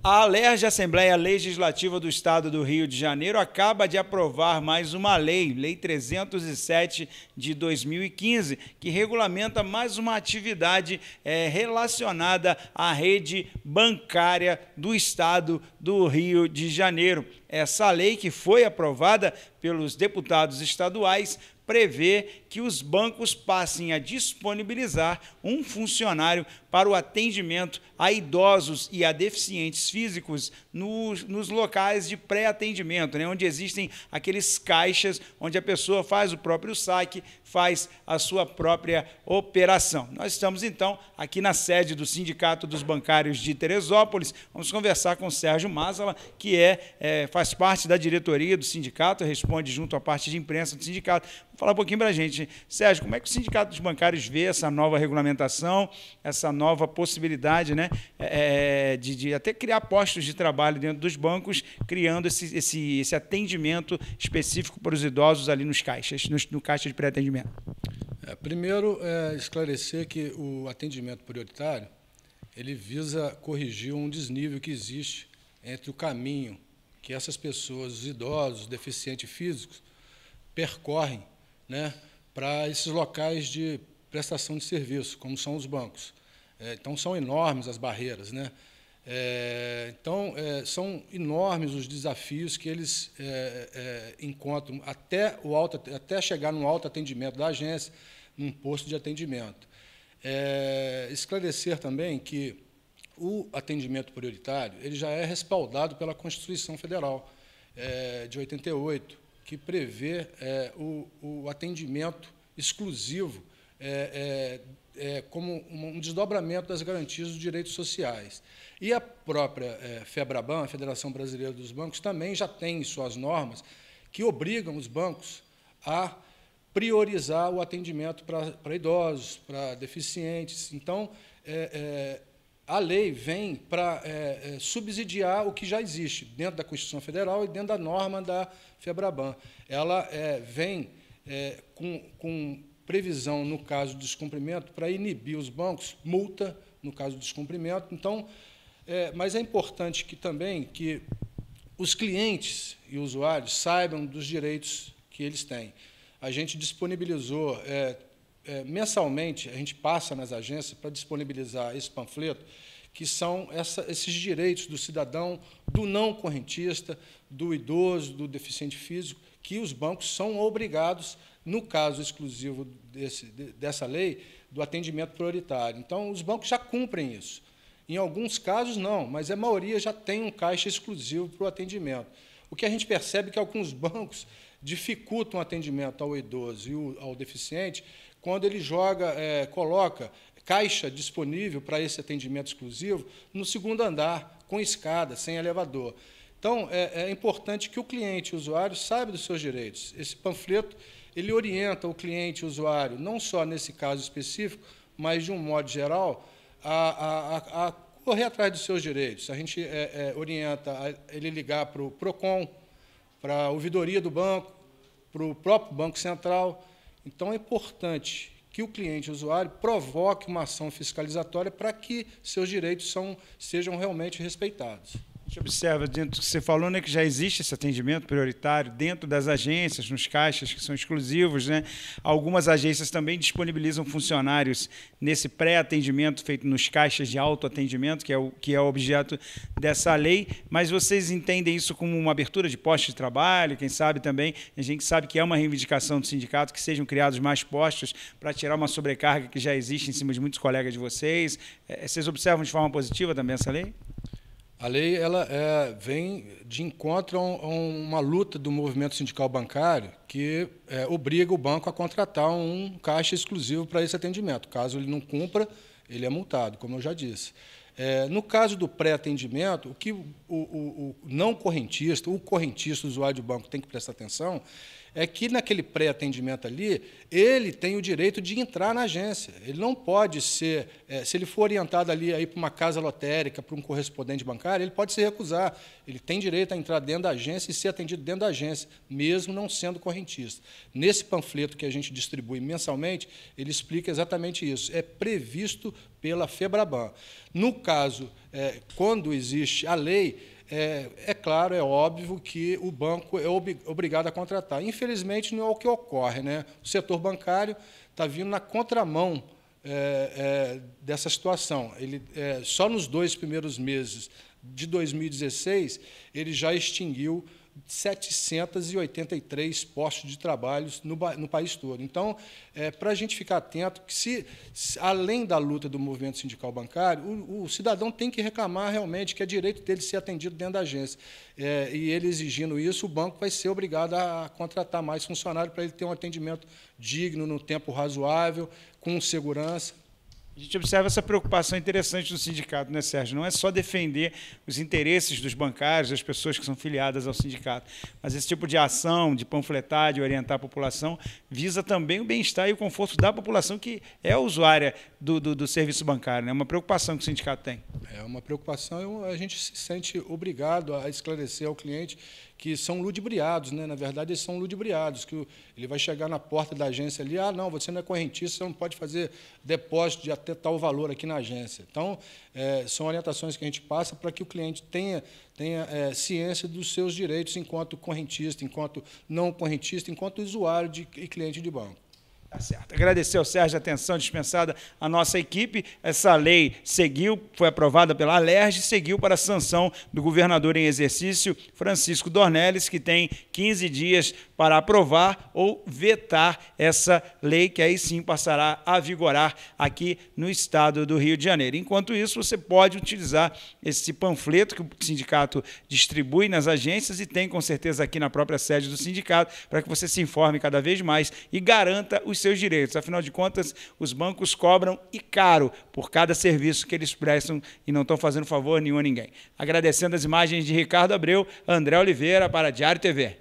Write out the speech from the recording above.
A Alerj Assembleia Legislativa do Estado do Rio de Janeiro acaba de aprovar mais uma lei, Lei 307 de 2015, que regulamenta mais uma atividade é, relacionada à rede bancária do Estado do Rio de Janeiro. Essa lei, que foi aprovada pelos deputados estaduais, prevê que os bancos passem a disponibilizar um funcionário para o atendimento a idosos e a deficientes físicos nos, nos locais de pré-atendimento, né, onde existem aqueles caixas onde a pessoa faz o próprio saque, faz a sua própria operação. Nós estamos, então, aqui na sede do Sindicato dos Bancários de Teresópolis. Vamos conversar com o Sérgio Mazala, que é, é faz parte da diretoria do sindicato, responde junto à parte de imprensa do sindicato. Vou falar um pouquinho para a gente. Sérgio, como é que o Sindicato dos Bancários vê essa nova regulamentação, essa nova possibilidade né, é, de, de, até criar postos de trabalho dentro dos bancos, criando esse, esse, esse atendimento específico para os idosos ali nos caixas, no, no caixa de pré-atendimento? É, primeiro, é esclarecer que o atendimento prioritário ele visa corrigir um desnível que existe entre o caminho que essas pessoas, os idosos, deficientes físicos, percorrem né, para esses locais de prestação de serviço, como são os bancos. É, então, são enormes as barreiras. Né? É, então, é, são enormes os desafios que eles é, é, encontram até, o alto, até chegar no alto atendimento da agência, num posto de atendimento. É, esclarecer também que o atendimento prioritário ele já é respaldado pela Constituição Federal de 88, que prevê o, o atendimento exclusivo é, como um desdobramento das garantias dos direitos sociais. E a própria é, FEBRABAN, a Federação Brasileira dos Bancos, também já tem suas normas que obrigam os bancos a priorizar o atendimento para, idosos, para deficientes. Então, é, é, a lei vem para é, é, subsidiar o que já existe dentro da Constituição Federal e dentro da norma da FEBRABAN. Ela vem com, com previsão, no caso do descumprimento, para inibir os bancos, multa no caso do descumprimento. Então, é, mas é importante que também que os clientes e usuários saibam dos direitos que eles têm. A gente disponibilizou é, é, mensalmente, a gente passa nas agências para disponibilizar esse panfleto, que são essa, esses direitos do cidadão, do não correntista, do idoso, do deficiente físico, que os bancos são obrigados no caso exclusivo desse, dessa lei, do atendimento prioritário. Então, os bancos já cumprem isso. Em alguns casos, não, mas a maioria já tem um caixa exclusivo para o atendimento. O que a gente percebe é que alguns bancos dificultam o atendimento ao idoso e ao deficiente quando ele joga, é, coloca caixa disponível para esse atendimento exclusivo no segundo andar, com escada, sem elevador. Então, é, é importante que o cliente, o usuário, saiba dos seus direitos. Esse panfleto ele orienta o cliente, o usuário, não só nesse caso específico, mas de um modo geral, a, a, a correr atrás dos seus direitos. A gente é, é, orienta ele ligar para o PROCON, para a ouvidoria do banco, para o próprio Banco Central. Então, é importante que o cliente o usuário provoque uma ação fiscalizatória para que seus direitos são, sejam realmente respeitados gente observa, dentro do que você falou, né, que já existe esse atendimento prioritário dentro das agências, nos caixas que são exclusivos. Né? Algumas agências também disponibilizam funcionários nesse pré-atendimento feito nos caixas de autoatendimento, que é, o, que é objeto dessa lei. Mas vocês entendem isso como uma abertura de postos de trabalho? Quem sabe também, a gente sabe que é uma reivindicação do sindicato que sejam criados mais postos para tirar uma sobrecarga que já existe em cima de muitos colegas de vocês. É, vocês observam de forma positiva também essa lei? A lei ela é, vem de encontro a, uma luta do movimento sindical bancário que é, obriga o banco a contratar um caixa exclusivo para esse atendimento. Caso ele não cumpra, ele é multado, como eu já disse. É, no caso do pré-atendimento, o que o, o, o, não correntista, o correntista, o usuário de banco, tem que prestar atenção é que naquele pré-atendimento ali, ele tem o direito de entrar na agência. Ele não pode ser, é, se ele for orientado ali para uma casa lotérica, para um correspondente bancário, ele pode se recusar. Ele tem direito a entrar dentro da agência e ser atendido dentro da agência, mesmo não sendo correntista. Nesse panfleto que a gente distribui mensalmente, ele explica exatamente isso. É previsto pela FEBRABAN. No caso, é, quando existe a lei, é, é, claro, é óbvio que o banco é ob obrigado a contratar. Infelizmente, não é o que ocorre. Né? O setor bancário está vindo na contramão é, é, dessa situação. Ele, é, só nos dois primeiros meses de 2016, ele já extinguiu 783 postos de trabalho no, no país todo. Então, é, para a gente ficar atento, que se, se, além da luta do movimento sindical bancário, o, o, cidadão tem que reclamar realmente que é direito dele ser atendido dentro da agência. É, e ele exigindo isso, o banco vai ser obrigado a contratar mais funcionários para ele ter um atendimento digno, no tempo razoável, com segurança. A gente observa essa preocupação interessante do sindicato, né, Sérgio? Não é só defender os interesses dos bancários, das pessoas que são filiadas ao sindicato, mas esse tipo de ação, de panfletar, de orientar a população, visa também o bem-estar e o conforto da população que é usuária do, do, do serviço bancário. É né? uma preocupação que o sindicato tem. É uma preocupação, a gente se sente obrigado a esclarecer ao cliente que são ludibriados, né? na verdade, eles são ludibriados, que ele vai chegar na porta da agência ali, ah, não, você não é correntista, você não pode fazer depósito de até tal valor aqui na agência. Então, é, são orientações que a gente passa para que o cliente tenha, tenha é, ciência dos seus direitos enquanto correntista, enquanto não correntista, enquanto usuário de, e cliente de banco. Tá certo. Agradecer ao Sérgio a atenção dispensada à nossa equipe. Essa lei seguiu, foi aprovada pela Alerj, seguiu para a sanção do governador em exercício, Francisco Dornelles, que tem 15 dias para aprovar ou vetar essa lei, que aí sim passará a vigorar aqui no estado do Rio de Janeiro. Enquanto isso, você pode utilizar esse panfleto que o sindicato distribui nas agências e tem com certeza aqui na própria sede do sindicato, para que você se informe cada vez mais e garanta os seus direitos. Afinal de contas, os bancos cobram e caro por cada serviço que eles prestam e não estão fazendo favor nenhum a ninguém. Agradecendo as imagens de Ricardo Abreu, André Oliveira para Diário TV.